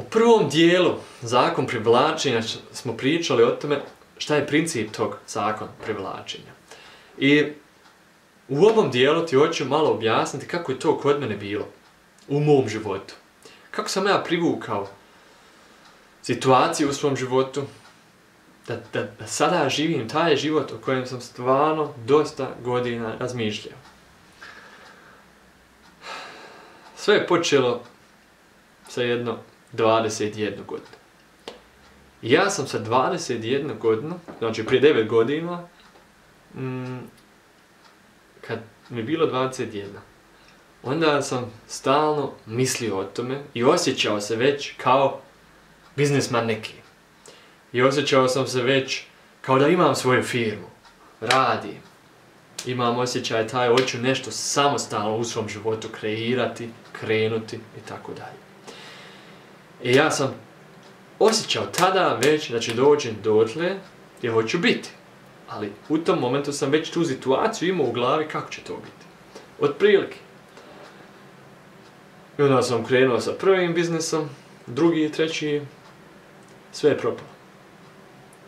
U prvom dijelu zakon privlačenja smo pričali o tome šta je princip tog zakon privlačenja. I u ovom dijelu ti hoću malo objasniti kako je to kod mene bilo u mom životu. Kako sam ja privukao situaciju u svom životu, da, da, da sada živim taj život o kojem sam stvarno dosta godina razmišljao. Sve je počelo sa jedno 21 godinu. Ja sam sa 21 godinu, znači prije 9 godina, mm, kad mi je bilo 21, onda sam stalno mislio o tome i osjećao se već kao biznisman neki. I osjećao sam se već kao da imam svoju firmu, radim, imam osjećaj taj, hoću nešto samostalno u svom životu kreirati, krenuti i tako dalje. I ja sam osjećao tada već da će doći dotle gdje hoću biti. Ali u tom momentu sam već tu situaciju imao u glavi kako će to biti. Od prilike. I onda sam krenuo sa prvim biznesom, drugi, treći, sve je propalo.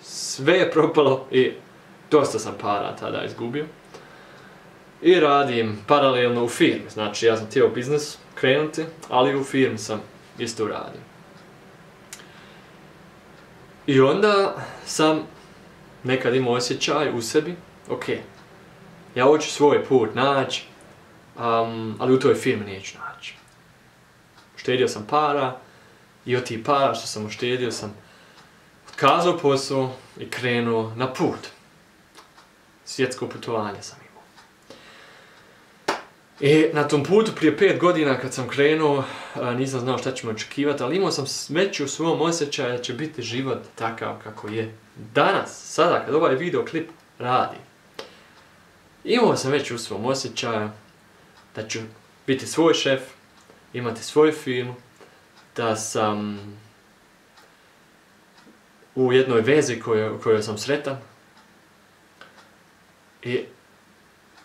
Sve je propalo i dosta sam para tada izgubio. I radim paralelno u firmi. Znači ja sam htio biznes krenuti, ali u firmi sam isto radio. I onda sam nekad imao osjećaj u sebi, ok, ja hoću svoj put naći, um, ali u toj firmi neću naći. Štedio sam para i od tih para što sam uštedio sam otkazao posao i krenuo na put. Svjetsko putovanje sam. I na tom putu prije pet godina kad sam krenuo, nisam znao šta ćemo očekivati, ali imao sam već u svom osjećaju da će biti život takav kako je. Danas, sada kad ovaj videoklip radi, imao sam već u svom osjećaju da ću biti svoj šef, imati svoju firmu, da sam u jednoj vezi u kojoj sam sretan. I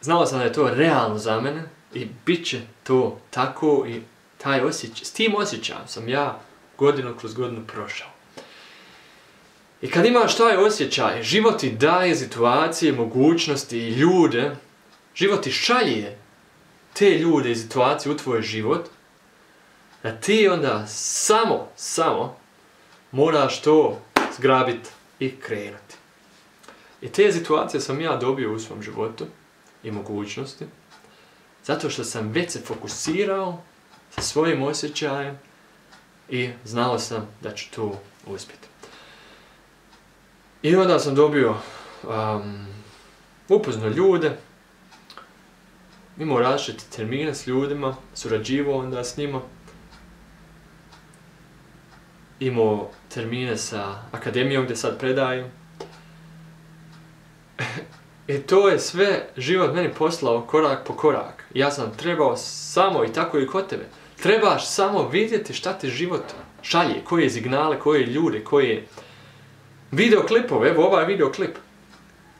znao sam da je to realno za mene i bit će to tako i taj osjećaj, s tim osjećajem sam ja godinu kroz godinu prošao. I kad imaš taj osjećaj, život ti daje situacije, mogućnosti i ljude, život ti šalje te ljude i situacije u tvoj život, da ti onda samo, samo moraš to zgrabiti i krenuti. I te situacije sam ja dobio u svom životu i mogućnosti, zato što sam već se fokusirao sa svojim osjećajem i znao sam da ću to uspjeti. I onda sam dobio um, ljude, imao različite termine s ljudima, surađivao onda s njima, imao termine sa akademijom gdje sad predajem. I to je sve život meni poslao korak po korak. Ja sam trebao samo, i tako i kod tebe, trebaš samo vidjeti šta ti život šalje, koje signale, koje ljude, koje videoklipove, evo ovaj videoklip.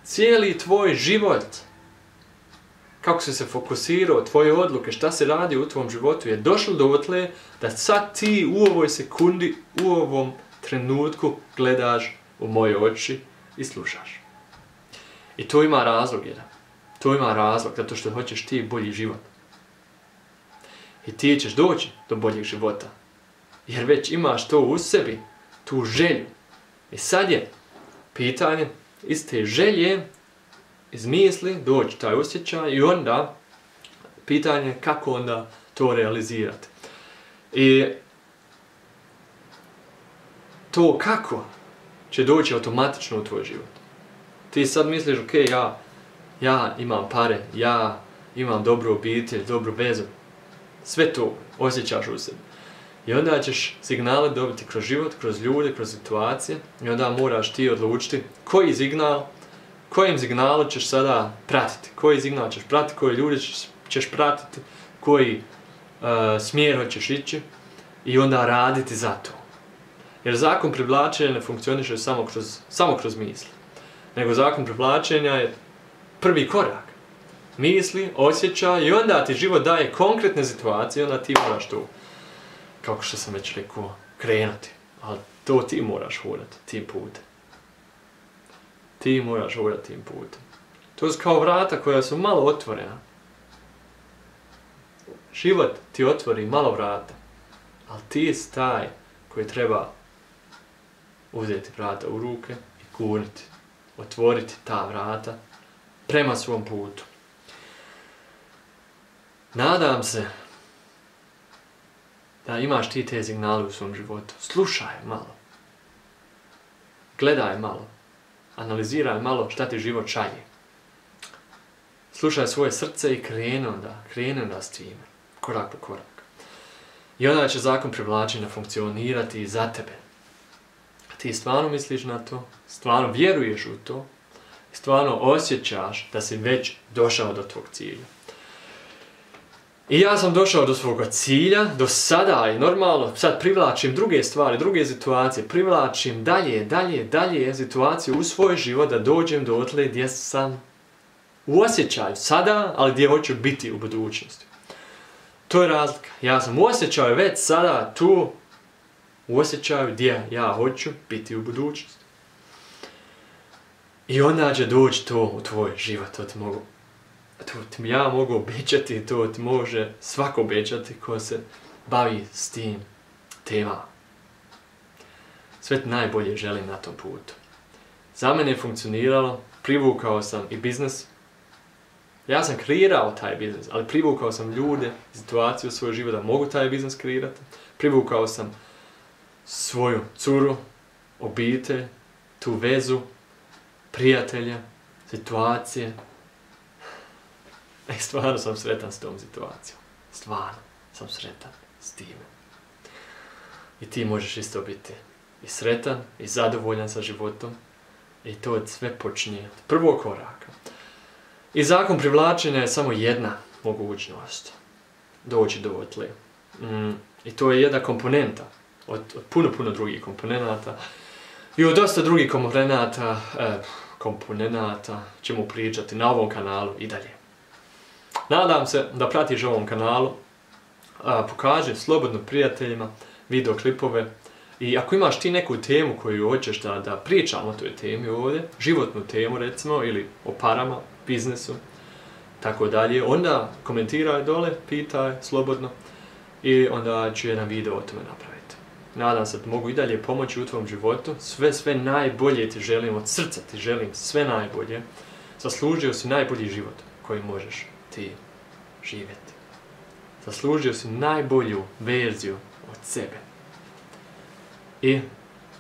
Cijeli tvoj život, kako si se fokusirao, tvoje odluke, šta se radi u tvom životu je došlo do otle da sad ti u ovoj sekundi, u ovom trenutku gledaš u moje oči i slušaš. I to ima razlog jedan. To ima razlog, zato što hoćeš ti bolji život. I ti ćeš doći do boljeg života. Jer već imaš to u sebi, tu želju. I sad je pitanje iz te želje, iz misli, doći taj osjećaj i onda pitanje kako onda to realizirati. I to kako će doći automatično u tvoj život. Ti sad misliš, ok, ja, ja imam pare, ja imam dobru obitelj, dobru vezu. Sve to osjećaš u sebi. I onda ćeš signale dobiti kroz život, kroz ljude, kroz situacije i onda moraš ti odlučiti koji signal, kojim signalu ćeš sada pratiti. Koji signal ćeš pratiti, koji ljudi ćeš, pratiti, koji uh, smjer hoćeš ići i onda raditi za to. Jer zakon privlačenja ne funkcioniše samo kroz, samo kroz misli. Nego zakon privlačenja je prvi korak. Misli, osjećaj i onda ti život daje konkretne situacije, onda ti moraš to kako što sam već rekao, krenuti. Ali to ti moraš hodati tim putem. Ti moraš hodati tim putem. To su kao vrata koja su malo otvorena. Život ti otvori malo vrata. Ali ti si taj koji treba uzeti vrata u ruke i gurniti. Otvoriti ta vrata prema svom putu. Nadam se da imaš ti te signale u svom životu. Slušaj malo. Gledaj malo. Analiziraj malo šta ti život šalje. Slušaj svoje srce i krenu da, krenu da s time. Korak po korak. I onda će zakon privlačenja funkcionirati za tebe. Ti stvarno misliš na to, stvarno vjeruješ u to, stvarno osjećaš da si već došao do tvog cilja. I ja sam došao do svoga cilja, do sada i normalno, sad privlačim druge stvari, druge situacije, privlačim dalje, dalje, dalje situaciju u svoj život da dođem do otle gdje sam u osjećaju sada, ali gdje hoću biti u budućnosti. To je razlika. Ja sam u osjećaju već sada tu, u osjećaju gdje ja hoću biti u budućnosti. I onda će doći to u tvoj život, to ti mogu to ti ja mogu obećati, to ti može svako obećati ko se bavi s tim tema. Sve ti najbolje želim na tom putu. Za mene je funkcioniralo, privukao sam i biznes. Ja sam kreirao taj biznes, ali privukao sam ljude, situaciju u svoj život da mogu taj biznes kreirati. Privukao sam svoju curu, obitelj, tu vezu, prijatelja, situacije, i stvarno sam sretan s tom situacijom. Stvarno sam sretan s time. I ti možeš isto biti i sretan i zadovoljan sa životom. I to sve počinje od prvog koraka. I zakon privlačenja je samo jedna mogućnost. Doći do otle. Mm, I to je jedna komponenta od, puno, puno drugih komponenata. I od dosta drugih komponenata, eh, komponenata ćemo pričati na ovom kanalu i dalje. Nadam se da pratiš ovom kanalu, pokaži slobodno prijateljima videoklipove i ako imaš ti neku temu koju hoćeš da, da pričam o toj temi ovdje, životnu temu recimo ili o parama, biznesu, tako dalje, onda komentiraj dole, pitaj slobodno i onda ću jedan video o tome napraviti. Nadam se da mogu i dalje pomoći u tvom životu, sve sve najbolje ti želim, od srca ti želim sve najbolje, zaslužio si najbolji život koji možeš ti živjeti. Zaslužio si najbolju verziju od sebe. I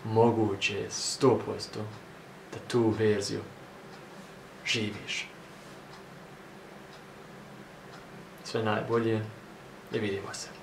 moguće je 100% da tu verziju živiš. Sve najbolje i vidimo se.